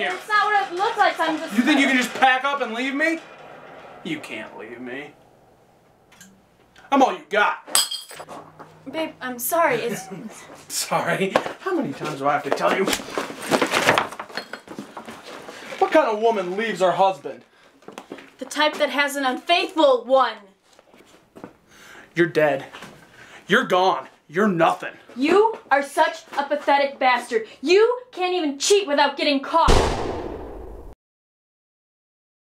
You think you can just pack up and leave me? You can't leave me. I'm all you got. Babe, I'm sorry. It's Sorry. How many times do I have to tell you? What kind of woman leaves her husband? the type that has an unfaithful one. You're dead. You're gone. You're nothing. You are such a pathetic bastard. You can't even cheat without getting caught.